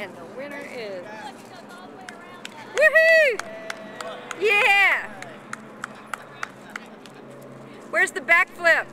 And the winner is... Woohoo! Yeah! Where's the backflip?